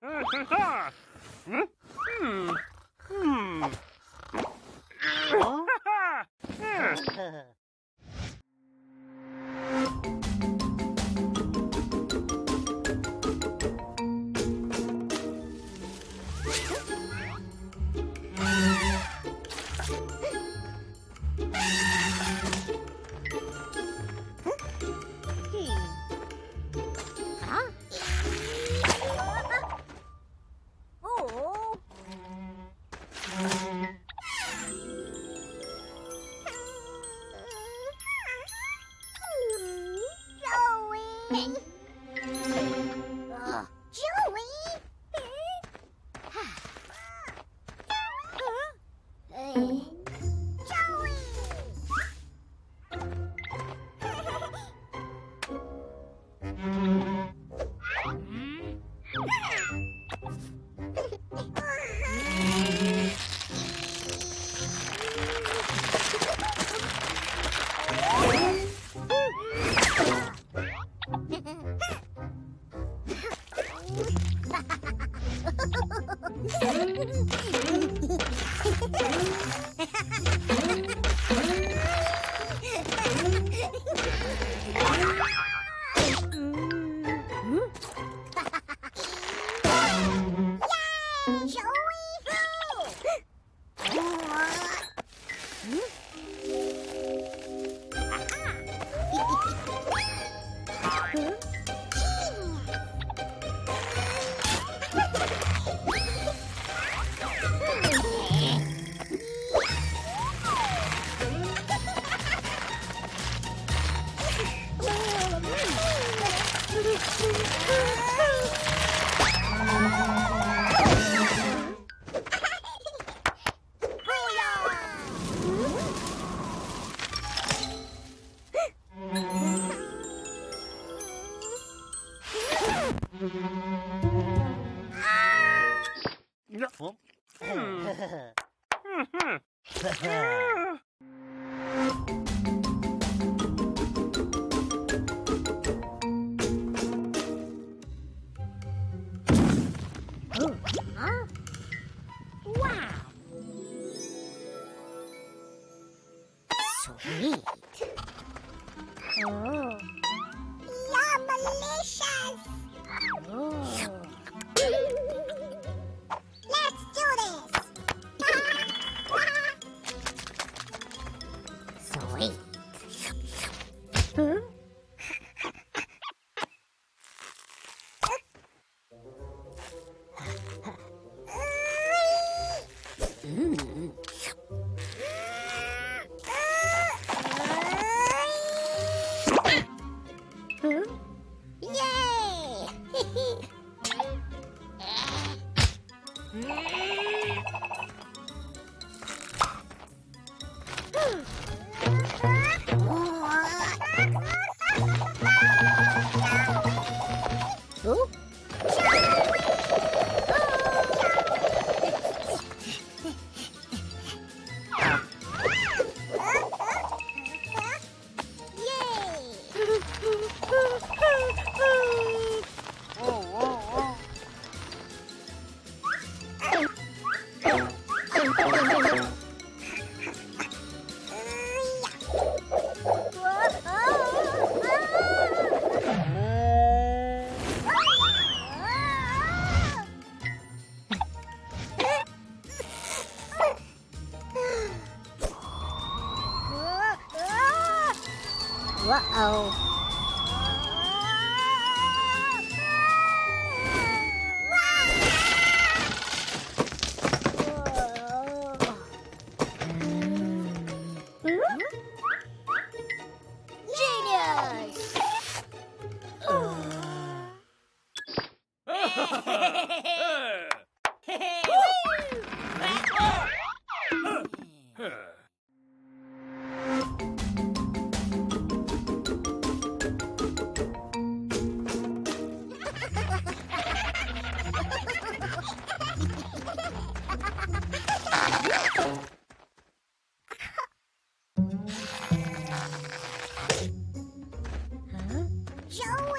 Joey! Hmm. Who? Uh-oh. Genius! Whoa!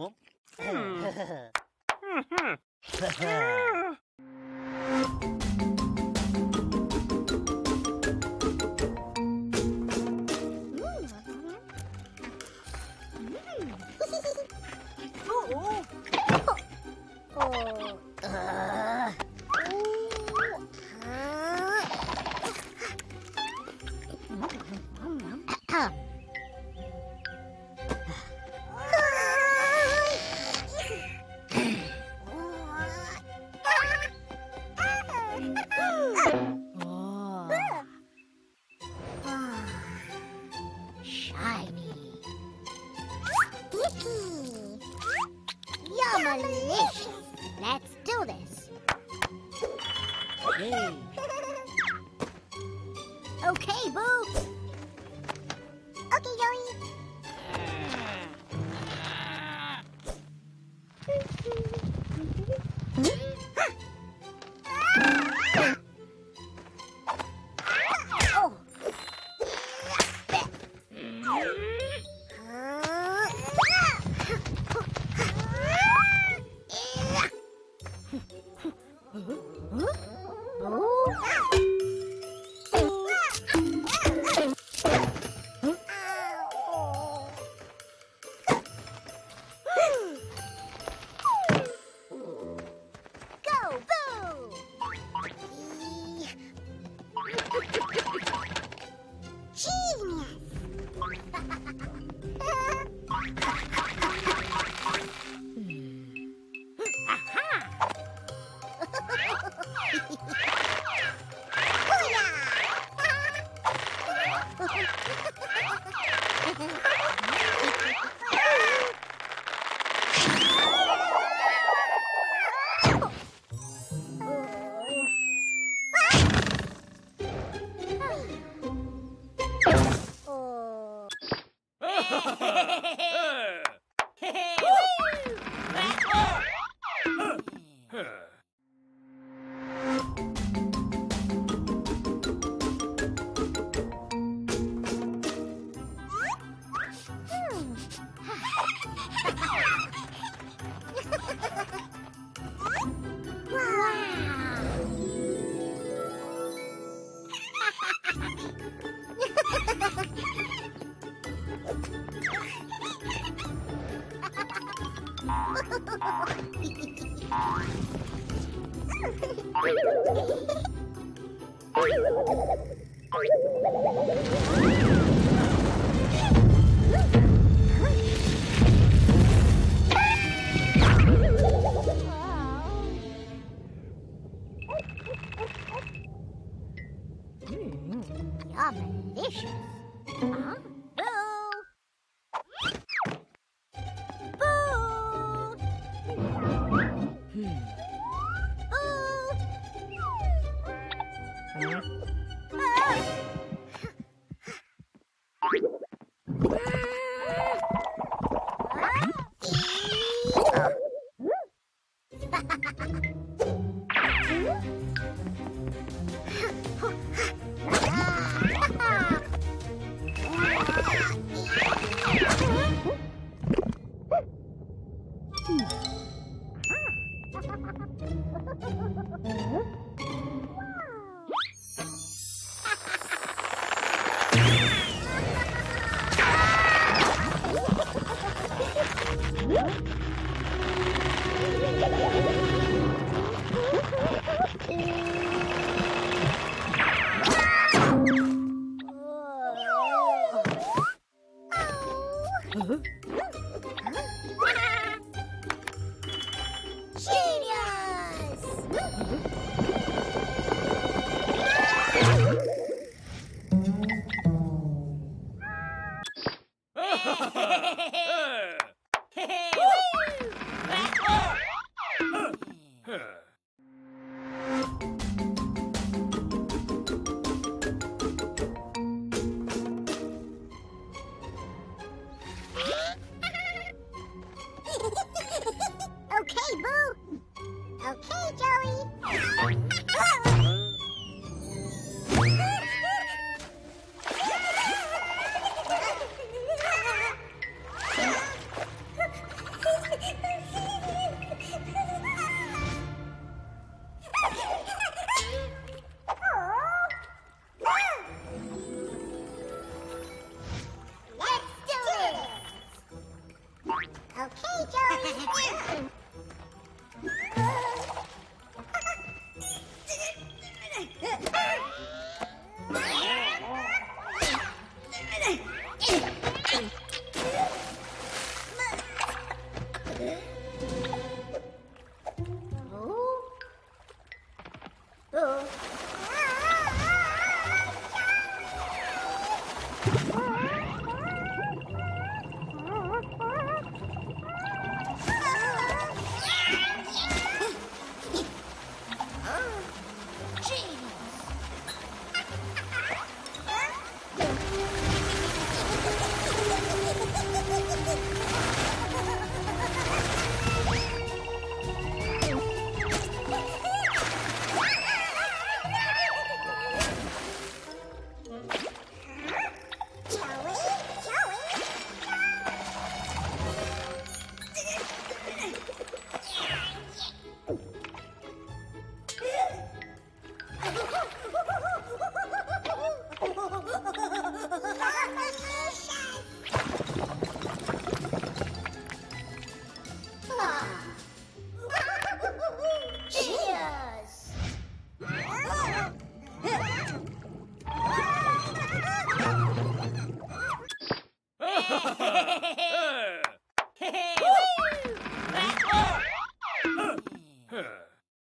helpful. Huh. Mm. Go, Huh? Boo! Boo! Boo!